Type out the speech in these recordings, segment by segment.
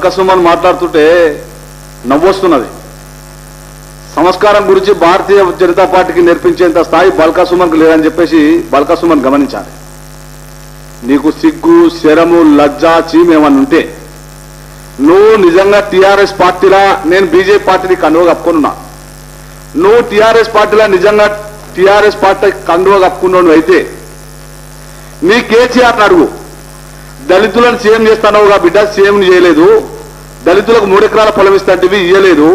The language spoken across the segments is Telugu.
బల్కసుమన్ మాట్లాడుతుంటే నవ్వొస్తున్నది. సంస్కారం గురించి భారతీయ జనతా పార్టీకి నేర్పించేంత స్థాయి బల్కసుమన్కి లేదని చెప్పేసి బల్కసుమన్ గమనించాలి. నీకు సిగ్గు శరము లజ్జ చీమ్ ఉంటే నువ్వు నిజంగా టీఆర్ఎస్ పార్టీలా? నేను బీజేపీ పార్టీని కండువ కప్పుకున్నా నువ్వు టీఆర్ఎస్ పార్టీలా నిజంగా టీఆర్ఎస్ పార్టీ కండువ కప్పుకున్నావు అయితే నీ కేసీఆర్ అడుగు. దళితులను సీఎం చేస్తానవుగా బిడ్డ సీఎం చేయలేదు. దళితులకు మూడెకరాల పొలం ఇస్తాంటివి ఇయ్యలేదు.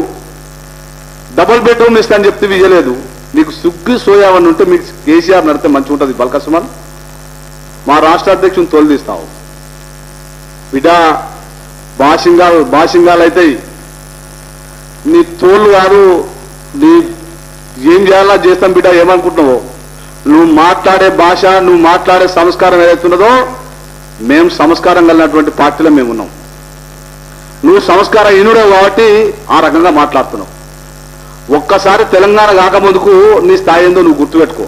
డబుల్ బెడ్రూమ్ ఇస్తాను చెప్తే ఇయ్యలేదు. నీకు సుగ్గు సోయావని ఉంటే మీకు కేసీఆర్ నడితే మంచిగా ఉంటుంది. బల్కసుమన్ మా రాష్ట్ర అధ్యక్షుని తోలుదీస్తావు బిడ్డ బాసింగాలు బాసింగాలు అవుతాయి నీ తోళ్ళు కాదు నీ ఏం చేయాలా చేస్తాం బిడ్డ ఏమనుకుంటున్నావో? నువ్వు మాట్లాడే భాష నువ్వు మాట్లాడే సంస్కారం ఏదైతున్నదో మేము సంస్కారం కలిగినటువంటి పార్టీలో మేము ఉన్నాం. నువ్వు సంస్కార హీనుడే కాబట్టి ఆ రకంగా మాట్లాడుతున్నావు. ఒక్కసారి తెలంగాణ కాకముందుకు నీ స్థాయి ఏందో నువ్వు గుర్తుపెట్టుకో.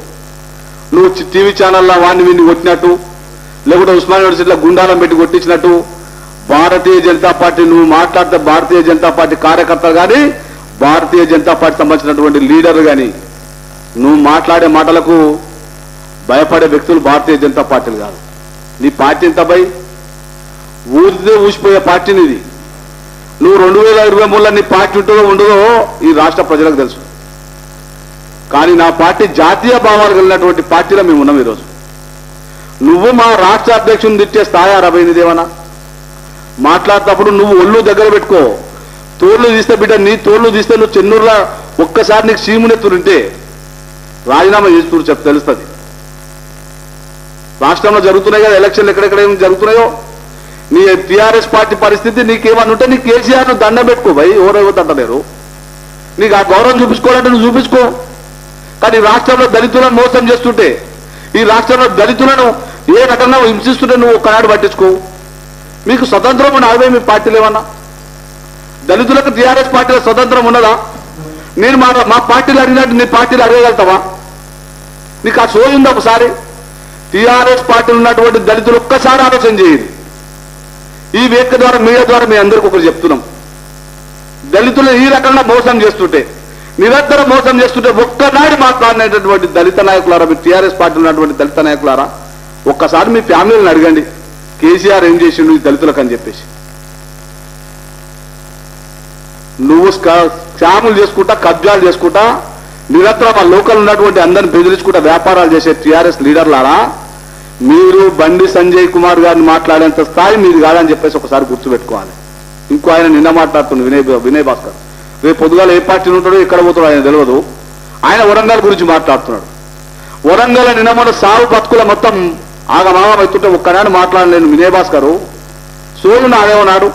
నువ్వు టీవీ ఛానల్లో వాడిని వీడిని కొట్టినట్టు లేకుంటే ఉస్మాన్ యూనివర్సిటీలో గుండాలం పెట్టి కొట్టించినట్టు భారతీయ జనతా పార్టీ నువ్వు మాట్లాడితే భారతీయ జనతా పార్టీ కార్యకర్తలు కానీ భారతీయ జనతా పార్టీ సంబంధించినటువంటి లీడర్ కానీ నువ్వు మాట్లాడే మాటలకు భయపడే వ్యక్తులు భారతీయ జనతా పార్టీలు కాదు. నీ పార్టీ ఎంత అబ్బాయి? ఊరిదే ఊసిపోయే పార్టీని ఇది నువ్వు రెండు వేల ఇరవై మూడులో నీ పార్టీ ఉంటుందో ఉండదో ఈ రాష్ట్ర ప్రజలకు తెలుసు. కానీ నా పార్టీ జాతీయ భావాలు కలిగినటువంటి పార్టీలో మేము ఉన్నాం ఈరోజు. నువ్వు మా రాష్ట్ర అధ్యక్షుని తిట్టే స్థాయి దేవనా? మాట్లాడేటప్పుడు నువ్వు ఒళ్ళు దగ్గర పెట్టుకో. తోళ్ళు తీస్తే బిడ్డ నీ తోళ్ళు తీస్తే నువ్వు చెన్నూరులో ఒక్కసారి నీకు సీమునెత్తులుంటే రాజీనామా చేస్తూ చెప్ తెలుస్తుంది. రాష్ట్రంలో జరుగుతున్నాయి కదా ఎలక్షన్లు ఎక్కడెక్కడ ఏమి జరుగుతున్నాయో? నీ టీఆర్ఎస్ పార్టీ పరిస్థితి నీకేమన్నా ఉంటే నీ కేసీఆర్ దండం పెట్టుకో భయ్ ఎవరెవరు తంటలేరు నీకు ఆ గౌరవం చూపించుకోవాలంటే నువ్వు చూపించుకో. కానీ రాష్ట్రంలో దళితులను మోసం చేస్తుంటే ఈ రాష్ట్రంలో దళితులను ఏ రకంగా హింసిస్తుంటే నువ్వు ఒక్కనాడు పట్టించుకో? మీకు స్వతంత్రం ఉన్నదే మీ పార్టీలు ఏమన్నా? దళితులకు టీఆర్ఎస్ పార్టీలో స్వతంత్రం ఉన్నదా? నేను మా మా పార్టీలు అడిగినట్టు నీ పార్టీలు అడగగలుగుతావా? నీకు ఆ సోయి ఉందా ఒకసారి? టీఆర్ఎస్ పార్టీలు ఉన్నటువంటి దళితులు ఒక్కసారి ఆలోచన చేయండి. ఈ వేదిక ద్వారా మీడియా ద్వారా మీ అందరికీ ఒకరు చెప్తున్నాం. దళితులు ఈ రకంగా మోసం చేస్తుంటే నిరంతరం మోసం చేస్తుంటే ఒక్కనాడు మాట్లాడినటువంటి దళిత నాయకులారా మీ టీఆర్ఎస్ పార్టీలో ఉన్నటువంటి దళిత నాయకులారా ఒక్కసారి మీ ఫ్యామిలీని అడగండి. కేసీఆర్ ఏం చేసిండు ఈ దళితులకు అని చెప్పేసి. నువ్వు స్కా- స్కాములు చేసుకుంటా కబ్జాలు చేసుకుంటా నిరంతరం ఆ లోకల్ ఉన్నటువంటి అందరిని బెదిరించుకుంటే వ్యాపారాలు చేసే టీఆర్ఎస్ లీడర్లారా మీరు బండి సంజయ్ కుమార్ గారిని మాట్లాడేంత స్థాయి మీరు కాదని చెప్పేసి ఒకసారి గుర్తుపెట్టుకోవాలి. ఇంకో ఆయన నిన్న మాట్లాడుతుంది వినయ్ వినయ్ భాస్కర్. రేపు పొద్దుగాల ఏ పార్టీలో ఉంటాడో ఎక్కడ పోతాడో ఆయన తెలియదు ఆయన వరంగల్ గురించి మాట్లాడుతున్నాడు. వరంగల్ నిన్న మన సాగు బతుకుల మొత్తం ఆగమాగం అవుతుంటే ఒక్కనాడు మాట్లాడలేను వినయ్ భాస్కర్. సోలు నాదేమన్నాడు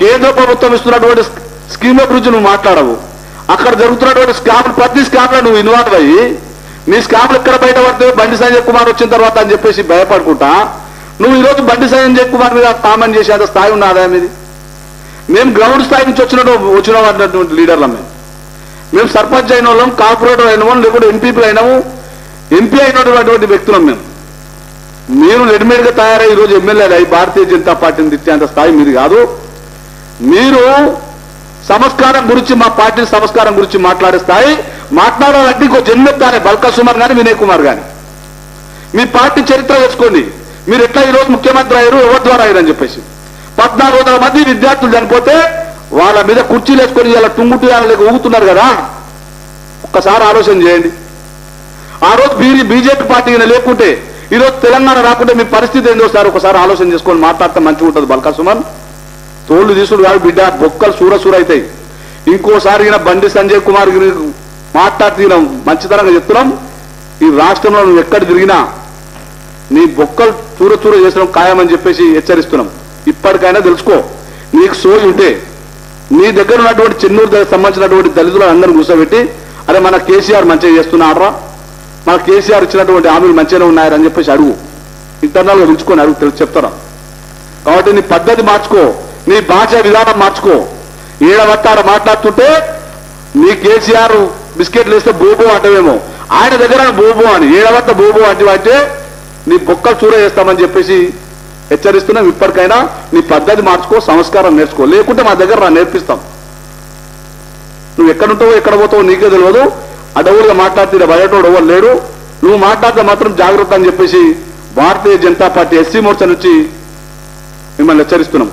కేంద్ర ప్రభుత్వం ఇస్తున్నటువంటి స్క- స్కీమ్ల గురించి నువ్వు మాట్లాడవు. అక్కడ జరుగుతున్నటువంటి స్కామ్లు ప్రతి స్కామ్లో నువ్వు ఇన్వాల్వ్ అయ్యి నీ స్కామ్లు ఇక్కడ బయట పడితే బండి సంజయ్ కుమార్ వచ్చిన తర్వాత అని చెప్పేసి భయపడుకుంటా నువ్వు ఈరోజు బండి సంజయ్ కుమార్ మీద కామెంట్ చేసేంత స్థాయి ఉన్నదా మీది మేము గ్రౌండ్ స్థాయి నుంచి వచ్చిన వచ్చిన వాటినటువంటి లీడర్లం మేము మేము సర్పంచ్ అయిన వాళ్ళం కార్పొరేటర్ అయిన వాళ్ళం లేకుంటే ఎంపీపీ అయినాము ఎంపీ అయినటువంటి వ్యక్తులం మేము మీరు రెడీమేడ్గా తయారై ఈరోజు ఎమ్మెల్యేలు అయి భారతీయ జనతా పార్టీని తిట్టేంత స్థాయి మీది కాదు. మీరు సంస్కారం గురించి మా పార్టీ సంస్కారం గురించి మాట్లాడే స్థాయి మాట్లాడాలంటే ఇంకో జన్మెత్తానే బల్కా సుమన్ కానీ వినయ్ కుమార్ కానీ మీ పార్టీ చరిత్ర వేసుకోండి మీరు ఎట్లా ఈరోజు ముఖ్యమంత్రి అయ్యారు ఎవరి ద్వారా అయ్యారని చెప్పేసి. పద్నాలుగు వందల మంది విద్యార్థులు చనిపోతే వాళ్ళ మీద కుర్చీలు వేసుకొని ఇలా టుంగుటు లేక ఊగుతున్నారు కదా. ఒక్కసారి ఆలోచన చేయండి. ఆ రోజు మీరు బీజేపీ పార్టీ లేకుంటే ఈరోజు తెలంగాణ రాకుంటే మీ పరిస్థితి ఏందో సార్ ఒకసారి ఆలోచన చేసుకొని మాట్లాడితే మంచిగా ఉంటుంది బల్కా సుమన్. తోళ్ళు తీసుడు కాదు బిడ్డ బొక్కలు సూర సూర అవుతాయి. ఇంకోసారి ఈయన బండి సంజయ్ కుమార్ మాట్లాడుతున్నాం మంచితనంగా చెప్తున్నాం. ఈ రాష్ట్రంలో నువ్వు ఎక్కడ తిరిగినా నీ బొక్కలు చూర చూర చేసడం ఖాయమని చెప్పేసి హెచ్చరిస్తున్నాం. ఇప్పటికైనా తెలుసుకో నీకు సోయి ఉంటే నీ దగ్గర ఉన్నటువంటి చెన్నూరు దగ్గర సంబంధించినటువంటి దళితులు అందరిని కూర్చోబెట్టి అరే మన కేసీఆర్ మంచిగా చేస్తున్నాడరా మన కేసీఆర్ ఇచ్చినటువంటి హామీలు మంచిగానే ఉన్నాయని చెప్పేసి అడుగు. ఇంటర్నల్గా పిలుచుకొని అడుగు తెలుసు చెప్తారా కాబట్టి నీ పద్ధతి మార్చుకో. నీ భాష విధానం మార్చుకో. ఏడవత్తాడ మాట్లాడుతుంటే నీ కేసీఆర్ బిస్కెట్లు వేస్తే బోబో అంటవేమో. ఆయన దగ్గర బోబో అని ఏడవత్త బోబో అంటే అంటే నీ బొక్కలు చూర చేస్తామని చెప్పేసి హెచ్చరిస్తున్నాం. ఇప్పటికైనా నీ పద్ధతి మార్చుకో సంస్కారం నేర్చుకో. లేకుంటే మా దగ్గర నేర్పిస్తాం. నువ్వు ఎక్కడుంటావో ఎక్కడ పోతావో నీకే తెలియదు అడవులుగా మాట్లాడితే బయటోడు ఎవరు లేడు. నువ్వు మాట్లాడితే మాత్రం జాగ్రత్త అని చెప్పేసి భారతీయ జనతా పార్టీ ఎస్సీ మోర్చా నుంచి మిమ్మల్ని హెచ్చరిస్తున్నాం.